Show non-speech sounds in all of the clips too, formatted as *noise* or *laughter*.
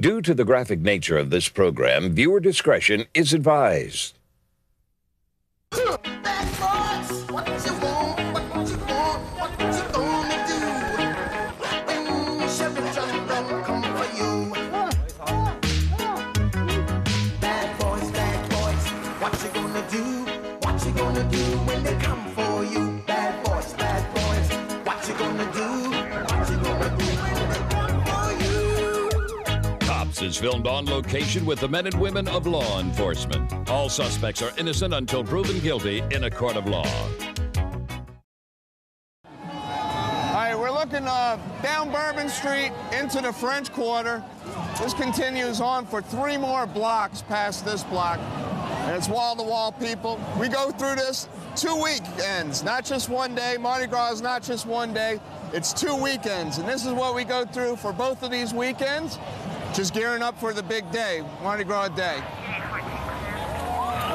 Due to the graphic nature of this program, viewer discretion is advised. Is filmed on location with the men and women of law enforcement. All suspects are innocent until proven guilty in a court of law. All right, we're looking uh, down Bourbon Street into the French Quarter. This continues on for three more blocks past this block. And it's wall-to-wall people. We go through this two weekends, not just one day. Mardi Gras is not just one day. It's two weekends, and this is what we go through for both of these weekends. Just gearing up for the big day, Mardi Gras day.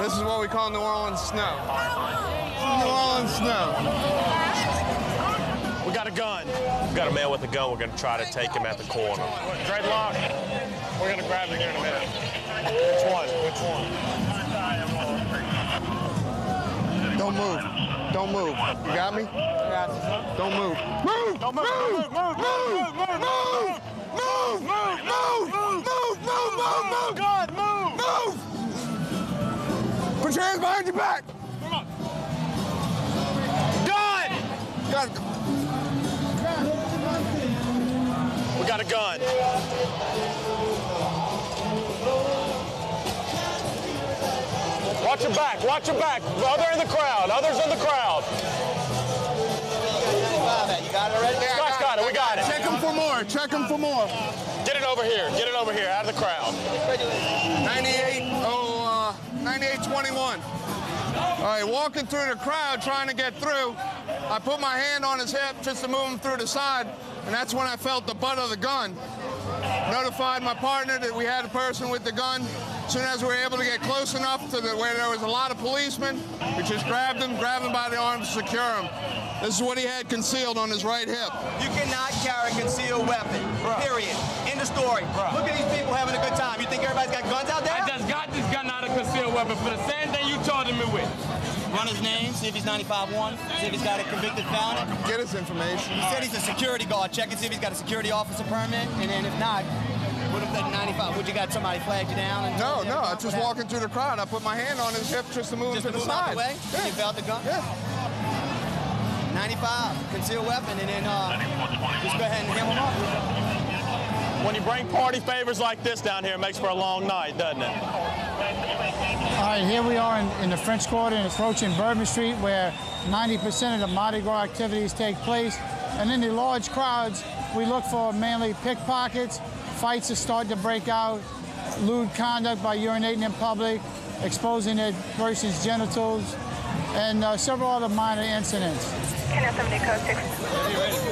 This is what we call New Orleans snow. New Orleans snow. We got a gun. We got a man with a gun. We're going to try to take him at the corner. Dreadlock. We're going to grab him here in a minute. Which one? Which one? Don't move. Don't move. You got me? Don't move. Move! Don't move! Move! Move! Move! Move! Move! Move! Move! move, move, move your hands behind your back. Gun! Got We got a gun. Watch your back. Watch your back. Other in the crowd. Others in the crowd. You got it already? Scott's got it. We got it. Check him for more. Check him for more. Get it over here. Get it over here. Out of the crowd. 98, oh, uh, 98, 21. All right, walking through the crowd, trying to get through. I put my hand on his hip just to move him through the side, and that's when I felt the butt of the gun. Notified my partner that we had a person with the gun. As soon as we were able to get close enough to the, where there was a lot of policemen, we just grabbed him, grabbed him by the arms, secure him. This is what he had concealed on his right hip. You cannot carry a concealed weapon. Period. End of story. Look at these people having a good time. You think everybody's got guns out there? Weapon for the same thing you charging me with. Run his name, see if he's 95-1, see if he's got a convicted felon. Get his information. He said he's a security guard. Check and see if he's got a security officer permit. And then if not, what if that 95? Would you got somebody flag you down? And No, and no, I what just walking through the crowd. I put my hand on his hip just to move Just him to to the move out side. the way? Yeah. And you felt the gun? Yeah. 95, concealed weapon, and then uh, just go ahead and hem him up. When you bring party favors like this down here, it makes for a long night, doesn't it? All right, here we are in, in the French Quarter and approaching Bourbon Street where 90% of the Mardi Gras activities take place. And in the large crowds, we look for mainly pickpockets, fights that start to break out, lewd conduct by urinating in public, exposing a person's genitals, and uh, several other minor incidents.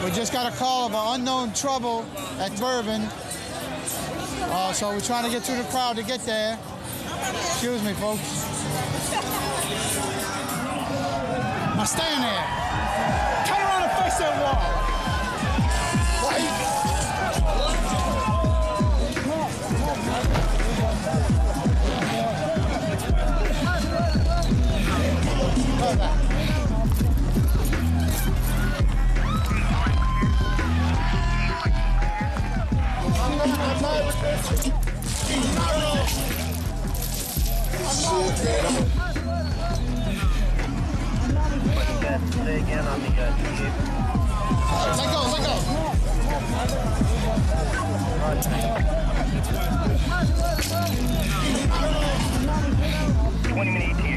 We just got a call of an unknown trouble at Bourbon. Uh, so we're trying to get through the crowd to get there. Excuse me, folks. Now stay in there. Turn around and face that wall. Play again on Let go, let go. Twenty minute ETA.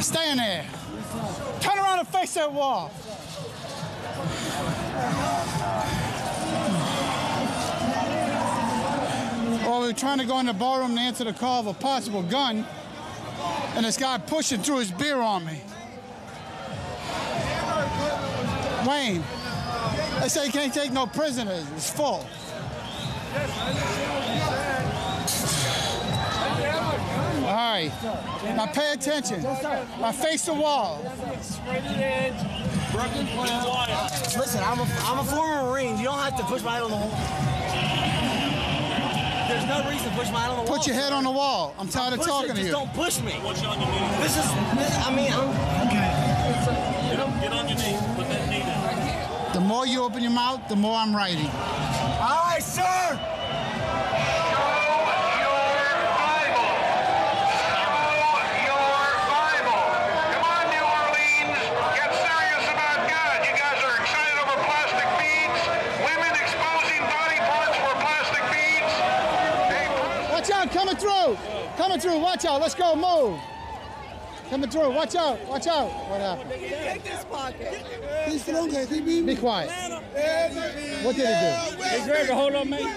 Now stay in there. Turn around and face that wall. Well, we were trying to go in the ballroom to answer the call of a possible gun, and this guy pushed it through his beer on me. Wayne, they say you can't take no prisoners. It's full. All right. Now pay attention. Now face the wall. Listen, I'm a, I'm a former Marine. You don't have to push my head on the wall. There's no reason to push my head on the wall. Put your head on the wall. I'm tired of Push it, talking to just you. don't push me. This is, this, I mean, I'm, okay. Get on your knees. Put that knee down. The more you open your mouth, the more I'm writing. All right, sir. Watch out, coming through. Coming through. Watch out. Let's go. Move. Coming through. Watch out. Watch out. What happened? Take this pocket. Be quiet. What did he do? He grabbed a hold of me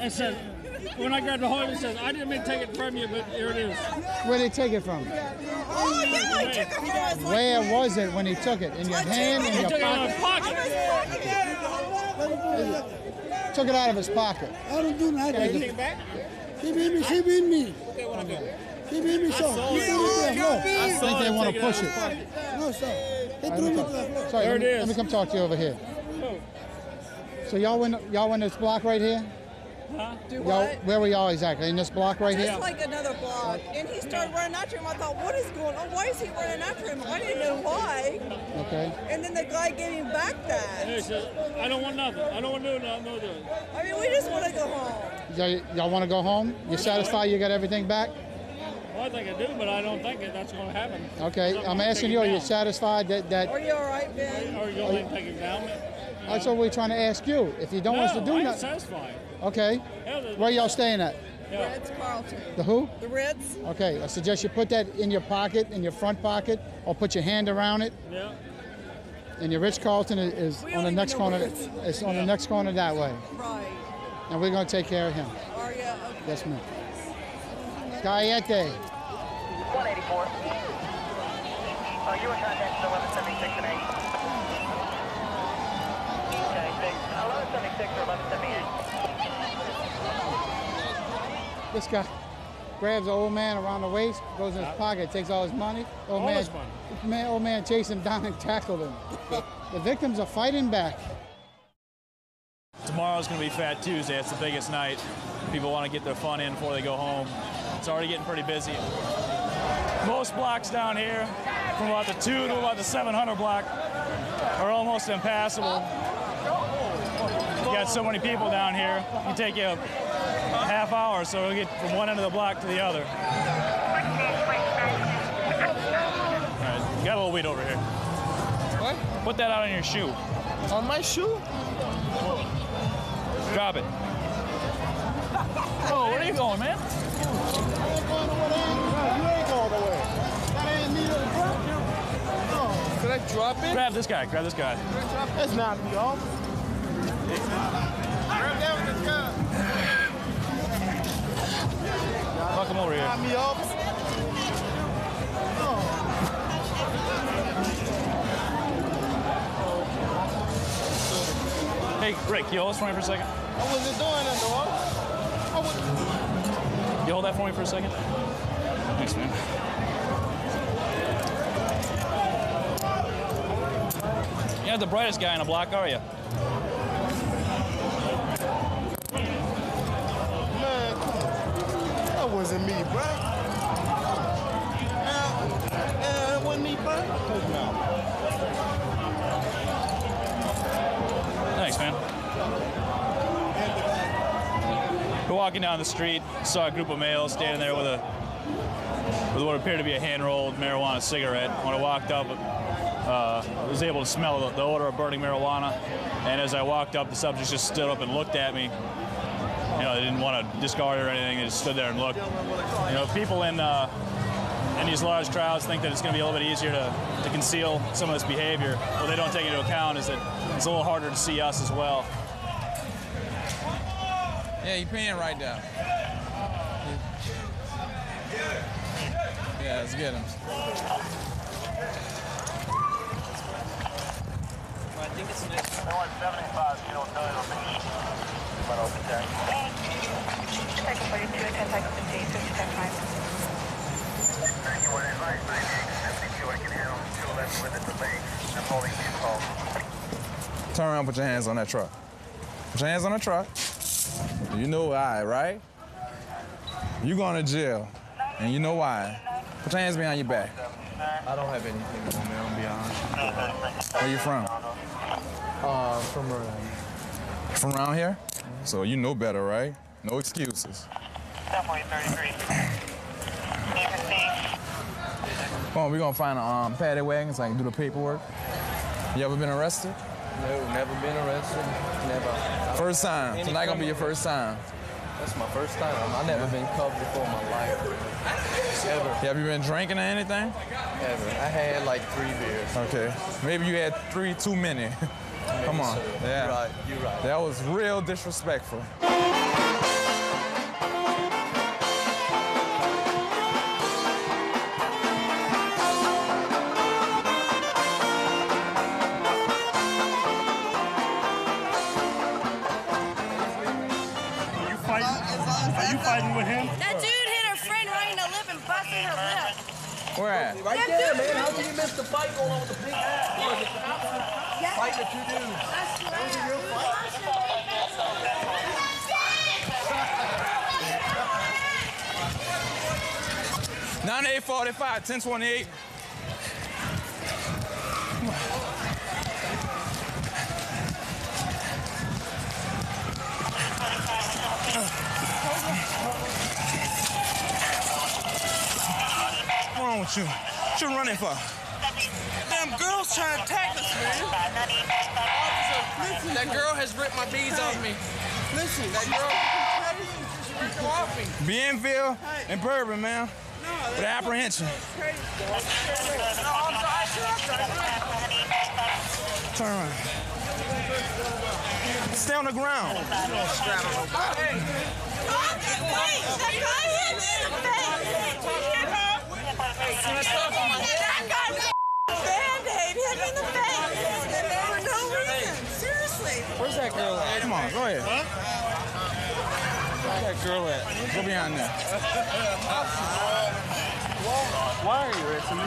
and said, when I grabbed the hold, he says, I didn't mean to take it from you, but here it is. Where did he take it from? Oh, yeah, I took it from us. like- Where was it when he took it? In your hand? In your took it out of pocket? his pocket. Took it out of his pocket. I don't do nothing. Take it back. He beat me. He beat me. He beat me so. He threw me to the floor. I think they want to push it. No, sir. He threw me to the floor. Sorry, There let me, is. let me come talk to you over here. So y'all went y'all went this block right here? Huh? Do what? where were y'all exactly? In this block right Just here? like another block. And he started running after him. I thought, what is going on? Why is he running after him? I didn't know why. Okay. And then the guy gave him back He that. I don't want nothing. I don't want to do nothing. No, do it. I mean, we just want to go home. Y'all, y'all want to go home? You satisfied you got everything back? Well, I think I do, but I don't think that that's going to happen. Okay. Something I'm asking you, are you satisfied that, Are that you all right, Ben? Are you going to take it down? that's what we're trying to ask you. If you don't want us to no, do I ain't nothing. satisfied. Okay. Hell, the- Where y'all staying at? yeah. Ritz Carlton. The who? The Ritz? Okay. I suggest you put that in your pocket, in your front pocket, or put your hand around it. Yeah. And your Ritz Carlton is, is We on the next corner. where it's- It's on the next corner that way. Right. And we're gonna take care of him. Are you? Okay. Yes, ma'am. Gayete. 184. Oh, you were contacted 1176 and 8. Okay, thanks. 1176 or 1178. This guy grabs an old man around the waist, goes in his pocket, takes all his money. Old All man, his money. man, old man chased him down and tackled him. *laughs* the victims are fighting back. Tomorrow's going to be Fat Tuesday. It's the biggest night. People want to get their fun in before they go home. It's already getting pretty busy. Most blocks down here, from about the 2 to about the 700 block, are almost impassable. You got so many people down here, it can take you a half hour, so you'll get from one end of the block to the other. All right, you got a little weed over here. What? Put that out on your shoe. On my shoe? Drop it. Oh, where are you going, man? You ain't going to work. No. Could I drop it? Grab this guy. Grab this guy. That's not me off. Grab that with this guy. Fuck him over here. Not me off. Hey, Rick, you hold this for me for a second. I wasn't doing that, though. I was You hold that for me for a second. Thanks, man. You're not the brightest guy in the block, are you? Man, that wasn't me, bro. Yeah, yeah, wasn't me, bro. Thanks, man. We're walking down the street, saw a group of males standing there with a with what appeared to be a hand-rolled marijuana cigarette. When I walked up, uh, I was able to smell the, the odor of burning marijuana. And as I walked up, the subjects just stood up and looked at me. You know, they didn't want to discard it or anything. They just stood there and looked. You know, people in uh, in these large crowds think that it's going to be a little bit easier to, to conceal some of this behavior. What they don't take into account is that it's a little harder to see us as well. Yeah, you're paying right now. Yeah, let's get him. I think it's next. 75, you don't know it'll be. But open deck. Cycle 42 and 10 cycle 58, switch to 5. 91 advice, 9872, I can handle 211 with a delay. I'm holding two calls. Turn around, put your hands on that truck. Put your hands on the truck. You know why, right? You going to jail, and you know why. Put your hands behind your back. I don't have anything on me, I'll be honest. Where you from? Uh, from around. From around here? So you know better, right? No excuses. Subway *coughs* 33. Come on, we're gonna find a um, paddy wagon so I can do the paperwork. You ever been arrested? No, never been arrested. Never. First time. Tonight gonna be your first time. That's my first time. I've never been cuffed before in my life. Ever. Have you been drinking or anything? Ever. I had like three beers. Okay. Maybe you had three too many. *laughs* Come on. so. Yeah. You're right, you're right. That was real disrespectful. Where at? Right there, man. How can you miss the fight going on with the big Fight the two dudes. Those are your fights? Nine eight forty five, ten twenty eight. What's wrong with you? What you running for? Damn girl's trying to attack us, man. Officer, listen. That girl has ripped my beads off me. Listen, that girl just ripped them off me. Bienville and Bourbon, man. With apprehension. Turn around. Stay on the ground. Where's that girl? Come on, go ahead. Where's that girl at? Go behind there. Why are you arresting me?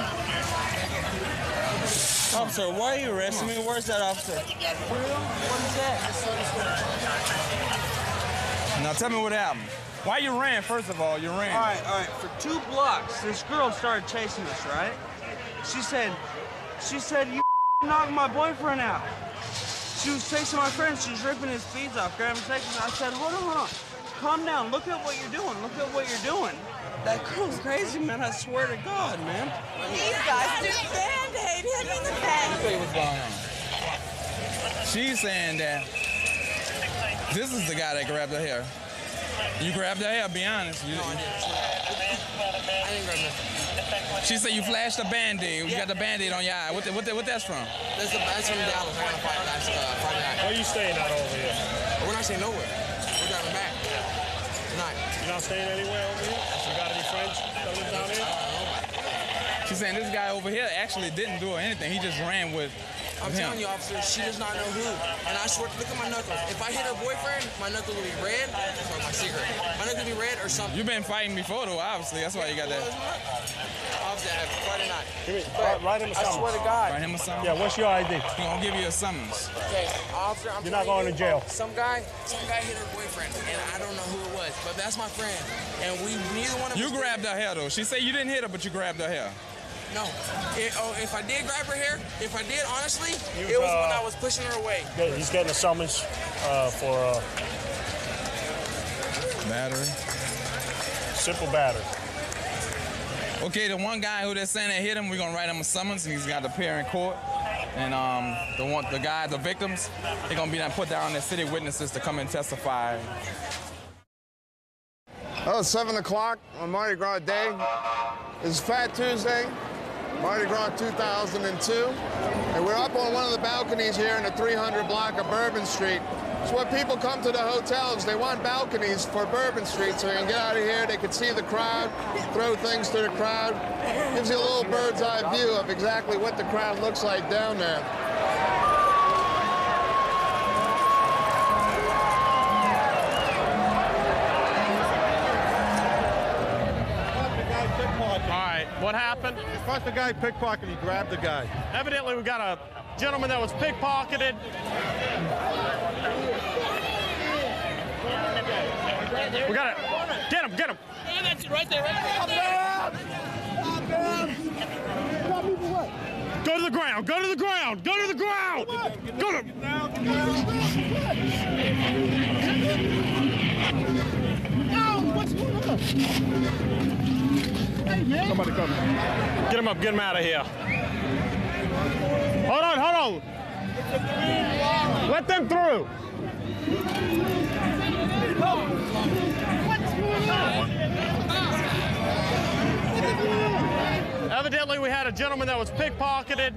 Officer, why are you arresting me? Where's that officer? What is that? Now tell me what happened. Why you ran, first of all? You ran. All right, all right. For two blocks, this girl started chasing us, right? She said, she said, you knocked my boyfriend out. She was chasing my friend. She was ripping his beads off, grabbing seconds. I said, hold on, hold on. Calm down. Look at what you're doing. Look at what you're doing. That girl's crazy, man. I swear to God, man. These guys do Band-Aid hit me in the face. Tell you what's going on. She's saying that this is the guy that grabbed her hair. You grabbed her hair, be honest. You, I didn't grab nothing. She said you flashed a band-aid. You got the band-aid on your eye. What, the, what, the, what that's from? That's, the, that's from Dallas. I got a fight last uh, Friday night. Where you staying out over here? We're not staying nowhere. We're driving back tonight. You're not staying anywhere over here? You got any friends that live down here? She's saying this guy over here actually didn't do anything. He just ran with, I'm with telling you, officer, she does not know who. And I swear, look at my knuckles. If I hit her boyfriend, my knuckles will be red. That's my secret. My knuckles will be red or something. You've been fighting before, though, obviously. That's why you got that. Obviously, I have Friday night. Give me, But write him a I summons. swear to God. Write him a summons? Yeah, what's your ID? He gonna give you a summons. Okay, officer, I'm You're not telling going to jail. Some guy, some guy hit her boyfriend, and I don't know who it was, but that's my friend. And we, neither one of You us. grabbed her hair, though. She said you didn't hit her, but you grabbed her hair. No. It, oh, if I did grab her hair, if I did, honestly, You, it was when uh, I was pushing her away. He's getting a summons uh, for uh, Battery. simple battery. Okay, the one guy who they're saying that hit him, we're gonna write him a summons, and he's got to appear in court. And um, the one, the guy, the victims, they're gonna be done put down as city witnesses to come and testify. Oh, it's 7 o'clock on Mardi Gras Day. It's Fat Tuesday, Mardi Gras 2002. And we're up on one of the balconies here in the 300 block of Bourbon Street. It's where people come to the hotels. They want balconies for Bourbon Street so they can get out of here, they can see the crowd, throw things to the crowd. Gives you a little bird's eye view of exactly what the crowd looks like down there. What happened? First, the guy pickpocketed. He grabbed the guy. Evidently, we got a gentleman that was pickpocketed. We got it. Get him, get him. That's right there, right there. Go to the ground, go to the ground, go to the ground. Go to what's going on? Somebody come. Get him up, get him out of here. Hold on, hold on. Let them through. Evidently, we had a gentleman that was pickpocketed.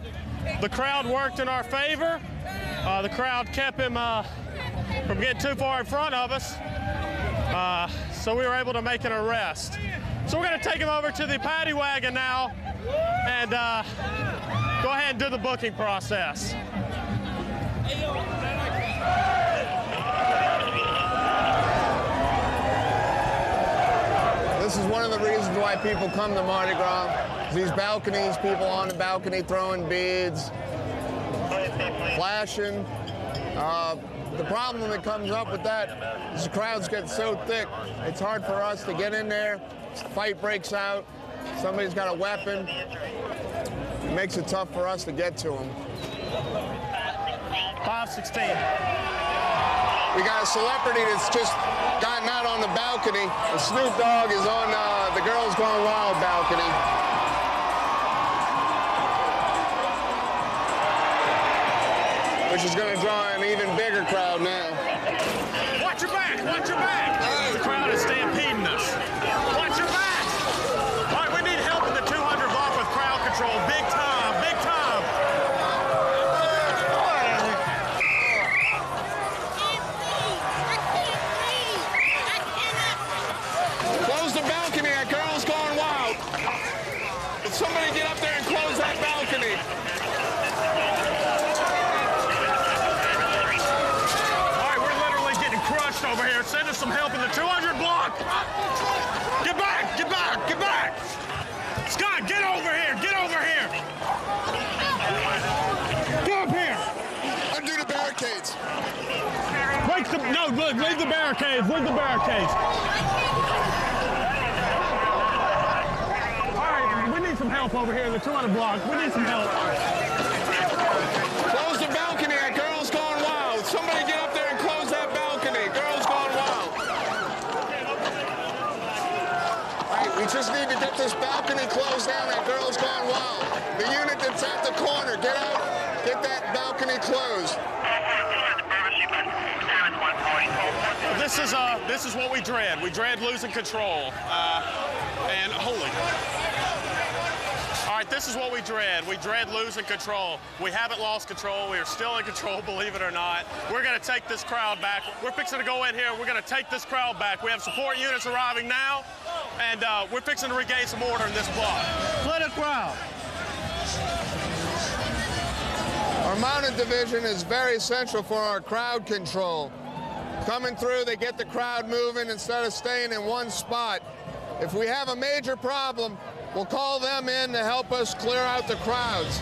The crowd worked in our favor. Uh, the crowd kept him uh, from getting too far in front of us. Uh, so we were able to make an arrest. So we're going to take him over to the paddy wagon now and uh, go ahead and do the booking process. This is one of the reasons why people come to Mardi Gras. These balconies, people on the balcony throwing beads, flashing. Uh, the problem that comes up with that is the crowds get so thick, it's hard for us to get in there. Fight breaks out, somebody's got a weapon. It makes it tough for us to get to them. 516. We got a celebrity that's just gotten out on the balcony. And Snoop Dogg is on uh, the Girls Gone Wild balcony. Which is going to draw an even bigger crowd now. Watch your back, watch your back. The crowd is stampeding us. The, no, look, leave the barricades, leave the barricades. All right, we need some help over here the 200 block. We need some help. Close the balcony at Girls Gone Wild. Somebody get up there and close that balcony. Girls Gone Wild. All right, we just need to get this balcony closed down at Girls Gone Wild. The unit that's at the corner, get out, get that balcony closed. This is uh, this is what we dread. We dread losing control. Uh, and holy. All right, this is what we dread. We dread losing control. We haven't lost control. We are still in control, *laughs* believe it or not. We're going to take this crowd back. We're fixing to go in here. We're going to take this crowd back. We have support units arriving now, and uh, we're fixing to regain some order in this block. Clear the crowd. Our mounted division is very essential for our crowd control. Coming through, they get the crowd moving instead of staying in one spot. If we have a major problem, we'll call them in to help us clear out the crowds.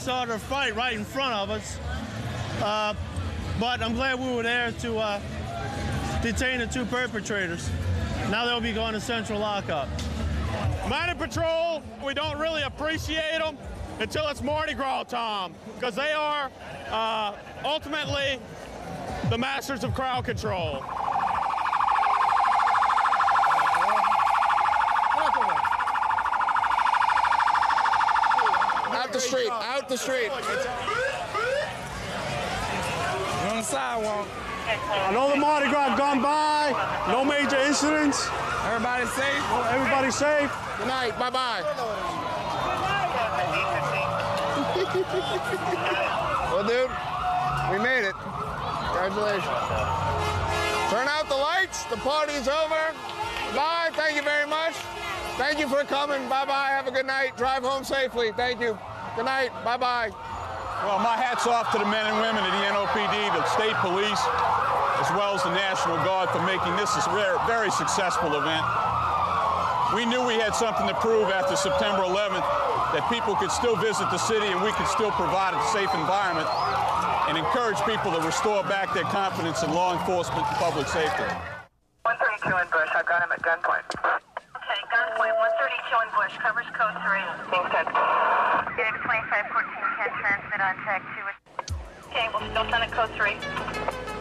Saw their fight right in front of us. Uh, but I'm glad we were there to uh, detain the two perpetrators. Now they'll be going to central lockup. Mounted Patrol, we don't really appreciate them until it's Mardi Gras time, because they are uh, ultimately the masters of crowd control. Out the street, out the street. You don't the sidewalk. I know the Mardi Gras gone by. No major incidents. Everybody safe? Everybody safe. Good night. Bye bye. *laughs* well, dude, we made it. Congratulations. Turn out the lights. The party's over. Bye. Thank you very much. Thank you for coming. Bye bye. Have a good night. Drive home safely. Thank you. Good night. Bye bye. Well, my hat's off to the men and women of the NOPD, the state police, as well as the National Guard for making this a very, very successful event. We knew we had something to prove after September 11th, that people could still visit the city and we could still provide a safe environment and encourage people to restore back their confidence in law enforcement and public safety. 132 in Bush. I've got him at gunpoint. Okay, gunpoint 132 in Bush. Covers code 3. Being sent. Unit 2514 can transmit on tag 2. Okay, we'll still send it code 3.